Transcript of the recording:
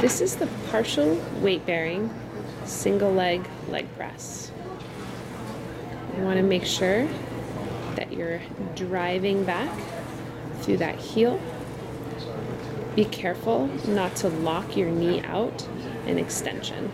This is the partial weight bearing single leg leg press. You want to make sure that you're driving back through that heel. Be careful not to lock your knee out in extension.